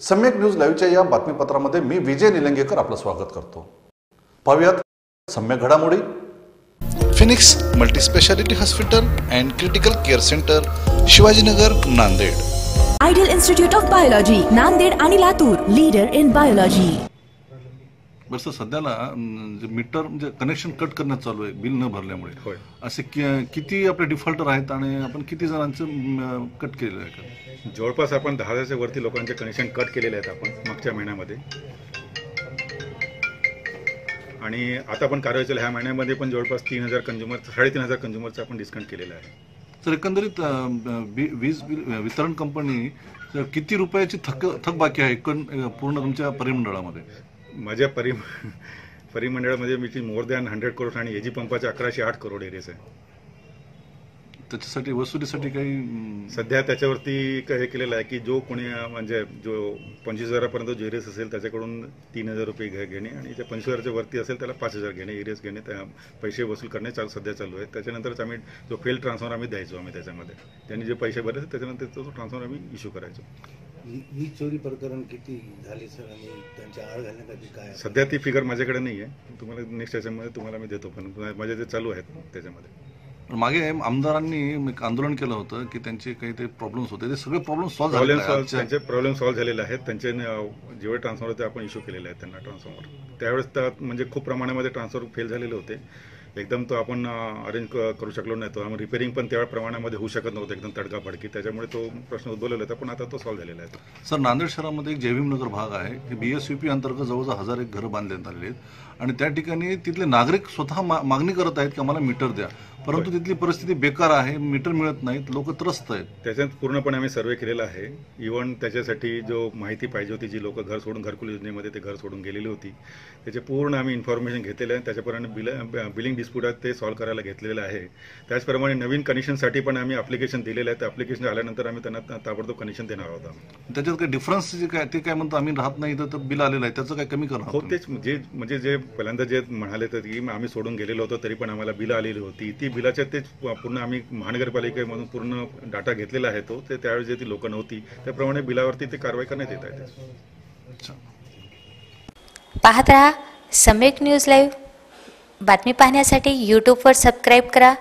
सम्यक न्यूज लाईव्हच्या या बातमीपत्रामध्ये मी विजय निलंगेकर आपलं स्वागत करतो. पाहूयात सम्यक घडामोडी. Phoenix multispeciality hospital and critical care centre Shivajinagar Nanded. Ideal institute of biology Nanded आणि लातूर लीडर इन बायोलॉजी बरं सर सध्याला मीटर म्हणजे कनेक्शन कट करण्यात चालू आहे बिल न भरल्यामुळे. असे किती आपले डिफॉल्टर आहेत आणि आपण किती जणांचं कट केलेलं आहे? जवळपास आपण दहा हजारच्या वरती लोकांचे कनेक्शन कट केलेले आहेत आपण मागच्या महिन्यामध्ये. आणि आता आपण कारवाई चालू ह्या महिन्यामध्ये पण जवळपास तीन हजार कंझ्युमर साडेतीन हजार कंझ्युमरचं आपण डिस्काउंट केलेलं आहे. तर एकंदरीत वीज बिल वितरण कंपनी किती रुपयाची थक थकबाकी आहे पूर्ण तुमच्या परिमंडळामध्ये? माझ्या परि परिमंडळामध्ये मी मोर दॅन हंड्रेड करोड आणि एजी पंपाचे अकराशे आठ करोड एरियाज आहे. त्याच्यासाठी वसुलीसाठी काही सध्या त्याच्यावरती क- हे केलेलं आहे की जो कोणी म्हणजे जो पंचवीस हजारापर्यंत जो एरियस असेल त्याच्याकडून तीन हजार रुपये घे- घेणे आणि ज्या पंचवीस हजारच्या वरती असेल त्याला पाच हजार घेणे एरियस घेणे त्या पैसे वसूल करणे चालू सध्या चालू आहे. त्याच्यानंतरच आम्ही जो फेल ट्रान्सफर आम्ही द्यायचो आम्ही त्याच्यामध्ये. त्यांनी जे पैसे भरले त्याच्यानंतर तो ट्रान्सफर आम्ही इश्यू करायचो. ही ही चोरी प्रकरण किती झाली सर आणि त्यांच्या आळ घालण्यासाठी काय आहे? सध्या ती फिगर माझ्याकडे नाही आहे तुम्हाला नेक्स्ट याच्यामध्ये तुम्हाला मी देतो पण माझे ते चालू आहेत त्याच्यामध्ये. मागे आमदारांनी एक आंदोलन केलं होतं की त्यांचे काही ते प्रॉब्लेम्स होते. ते सगळे प्रॉब्लेम सॉल्व्ह प्रॉब्लेम झाले त्यांचे प्रॉब्लेम सॉल्व्ह झालेले आहेत. त्यांचे जेवढे ट्रान्सफर होते आपण इश्यू केलेले आहेत त्यांना ट्रान्सफॉर्मर त्यावेळेस तर म्हणजे खूप प्रमाणामध्ये ट्रान्सफर फेल झालेले होते. एकदम तो आपण अरेंज करू शकलो नाही. तो आम्ही रिपेरिंग पण तेवढ्या प्रमाणामध्ये होऊ शकत नव्हतं एकदम तडकाफडकी त्याच्यामुळे तो प्रश्न उद्भवलेला होता पण आता तो सॉल्व्ह झालेला आहे. सर नांदेड शहरामध्ये एक जयभीमनगर भाग आहे बी एस यू पी अंतर्गत जवळजवळ हजार एक घरं बांधण्यात आलेली आहेत. आणि त्या ठिकाणी तिथले नागरिक स्वतः मा- मागणी करत आहेत की आम्हाला मीटर द्या. परंतु तिथली परिस्थिती बेकार आहे मीटर मिळत नाहीत लोक त्रस्त आहेत. त्याच्यात पूर्णपणे आम्ही सर्वे केलेला आहे. इव्हन त्याच्यासाठी जो माहिती पाहिजे होती जी लोक घर सोडून घरकुल योजनेमध्ये ते घर सोडून गेलेली होती त्याचे पूर्ण आम्ही इन्फॉर्मेशन घेतलेलं आहे. त्याच्याप्रमाणे बिल बिलिंग डिस्प्यूट आहेत ते सॉल्व्ह करायला घेतलेलं आहे. त्याचप्रमाणे नवीन कनेक्शनसाठी पण आम्ही अप्लिकेशन दिलेलं आहे. त्या अप्लिकेशन आल्यानंतर आम्ही त्यांना ता- ताबडतोब कनेक्शन देणार आहोत. त्याच्यात काही डिफरन्स जे काय ते काय म्हणतो आम्ही राहत नाही इथं तर बिल आलेलं आहे. त्याचं काय कमी करणार हो? तेच जे म्हणजे जे पहिल्यांदा जे म्हणाले तर की आम्ही सोडून गेलेलो होतो तरी पण आम्हाला बिलं आलेली होती. ती बिलाच्या तेच पूर्ण आम्ही महानगरपालिकेमधून पूर्ण डाटा घेतलेला आहे तो. ते त्यावेळेस जे ती लोकं नव्हती. त्याप्रमाणे बिलावरती ते कारवाई करण्यात येत आहे. अच्छा. पाहत रहा सम्यक न्यूज लाईव्ह. बातमी पाहण्यासाठी यूट्यूबवर सबस्क्राईब करा.